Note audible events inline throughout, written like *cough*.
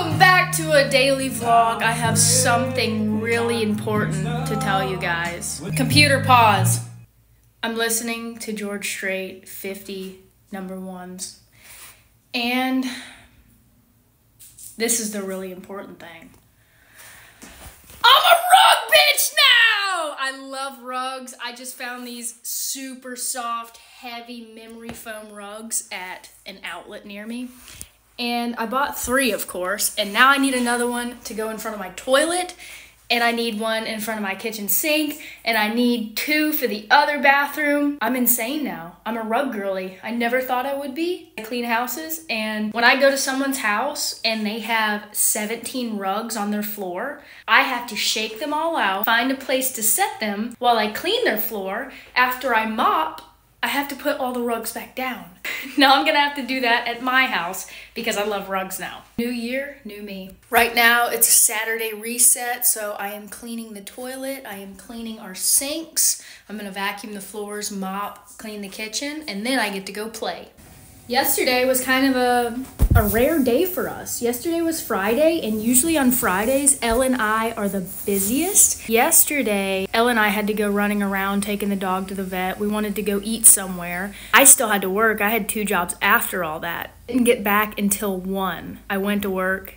Welcome back to a daily vlog. I have something really important to tell you guys. Computer pause. I'm listening to George Strait 50 number ones. And this is the really important thing. I'm a rug bitch now! I love rugs. I just found these super soft, heavy memory foam rugs at an outlet near me. And I bought three, of course, and now I need another one to go in front of my toilet, and I need one in front of my kitchen sink, and I need two for the other bathroom. I'm insane now. I'm a rug girly. I never thought I would be. I clean houses, and when I go to someone's house and they have 17 rugs on their floor, I have to shake them all out, find a place to set them while I clean their floor. After I mop, I have to put all the rugs back down. *laughs* now I'm gonna have to do that at my house because I love rugs now. New year, new me. Right now it's a Saturday reset, so I am cleaning the toilet, I am cleaning our sinks, I'm gonna vacuum the floors, mop, clean the kitchen, and then I get to go play. Yesterday was kind of a, a rare day for us. Yesterday was Friday, and usually on Fridays, Elle and I are the busiest. Yesterday, Elle and I had to go running around taking the dog to the vet. We wanted to go eat somewhere. I still had to work. I had two jobs after all that. Didn't get back until 1. I went to work.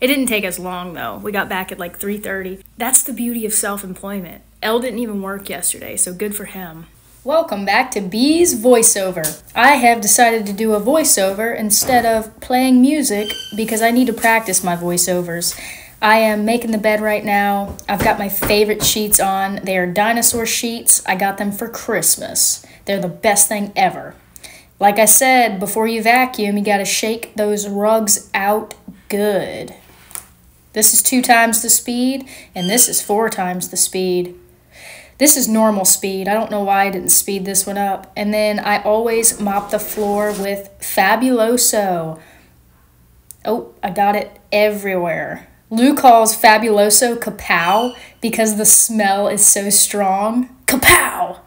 It didn't take us long though. We got back at like 3:30. That's the beauty of self-employment. Elle didn't even work yesterday, so good for him. Welcome back to Bee's voiceover. I have decided to do a voiceover instead of playing music because I need to practice my voiceovers. I am making the bed right now. I've got my favorite sheets on. They are dinosaur sheets. I got them for Christmas. They're the best thing ever. Like I said, before you vacuum, you gotta shake those rugs out good. This is two times the speed, and this is four times the speed. This is normal speed. I don't know why I didn't speed this one up. And then I always mop the floor with Fabuloso. Oh, I got it everywhere. Lou calls Fabuloso kapow because the smell is so strong. Kapow!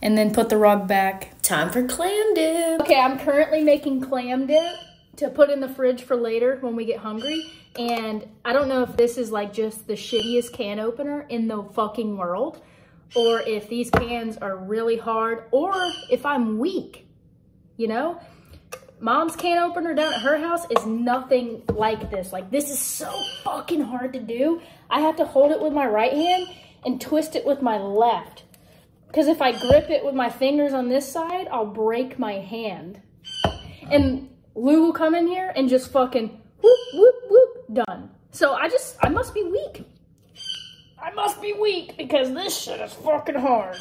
And then put the rug back. Time for clam dip. Okay, I'm currently making clam dip to put in the fridge for later when we get hungry. And I don't know if this is like just the shittiest can opener in the fucking world or if these cans are really hard, or if I'm weak, you know? Mom's can opener down at her house is nothing like this. Like, this is so fucking hard to do. I have to hold it with my right hand and twist it with my left. Because if I grip it with my fingers on this side, I'll break my hand. And Lou will come in here and just fucking whoop, whoop, whoop, done. So I just, I must be weak. I must be weak because this shit is fucking hard.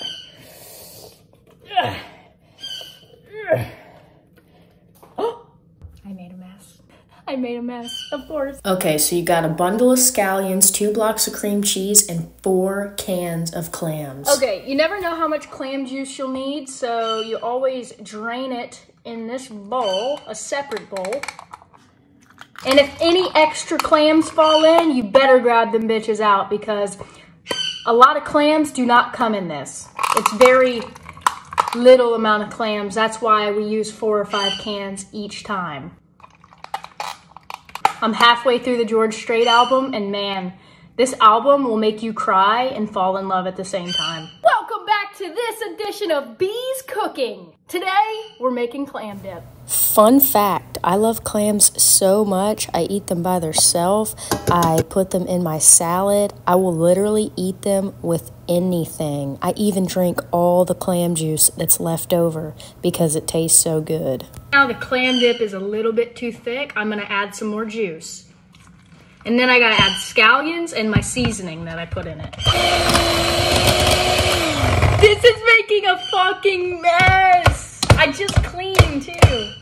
*gasps* I made a mess. I made a mess, of course. Okay, so you got a bundle of scallions, two blocks of cream cheese, and four cans of clams. Okay, you never know how much clam juice you'll need, so you always drain it in this bowl, a separate bowl. And if any extra clams fall in, you better grab them bitches out because a lot of clams do not come in this. It's very little amount of clams. That's why we use four or five cans each time. I'm halfway through the George Strait album and man, this album will make you cry and fall in love at the same time. Welcome back to this edition of Bees Cooking. Today, we're making clam dip. Fun fact, I love clams so much. I eat them by themselves. I put them in my salad. I will literally eat them with anything. I even drink all the clam juice that's left over because it tastes so good. Now the clam dip is a little bit too thick. I'm gonna add some more juice. And then I gotta add scallions and my seasoning that I put in it. This is making a fucking mess. I just cleaned too.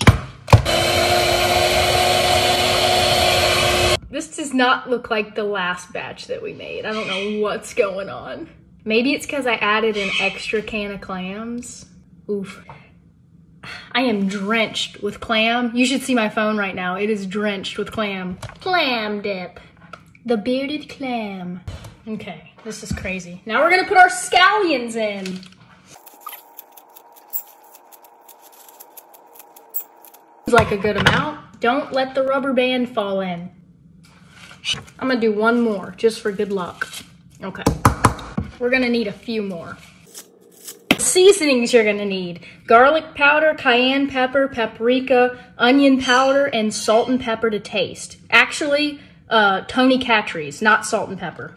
This does not look like the last batch that we made. I don't know what's going on. Maybe it's because I added an extra can of clams. Oof. I am drenched with clam. You should see my phone right now. It is drenched with clam. Clam dip. The bearded clam. Okay, this is crazy. Now we're gonna put our scallions in. Like a good amount. Don't let the rubber band fall in. I'm gonna do one more just for good luck. Okay. We're gonna need a few more. Seasonings you're gonna need garlic powder, cayenne pepper, paprika, onion powder, and salt and pepper to taste. Actually, uh, Tony Chachere's, not salt and pepper.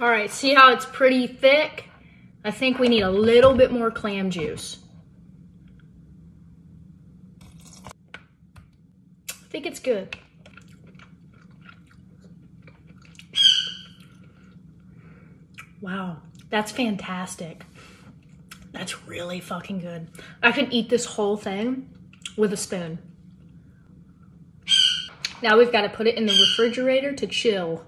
All right, see how it's pretty thick? I think we need a little bit more clam juice. I think it's good. Wow, that's fantastic. That's really fucking good. I could eat this whole thing with a spoon. Now we've got to put it in the refrigerator to chill.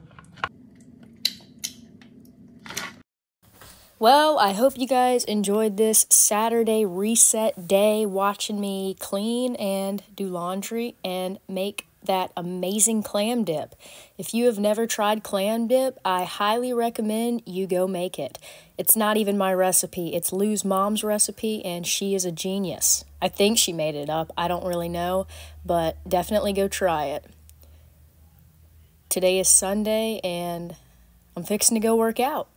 Well, I hope you guys enjoyed this Saturday reset day watching me clean and do laundry and make that amazing clam dip. If you have never tried clam dip, I highly recommend you go make it. It's not even my recipe, it's Lou's mom's recipe, and she is a genius. I think she made it up, I don't really know, but definitely go try it. Today is Sunday, and I'm fixing to go work out.